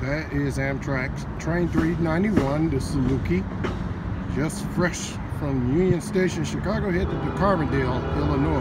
that is Amtrak's Train 391 to Saluki. Just fresh from Union Station, Chicago, headed to Carbondale, Illinois.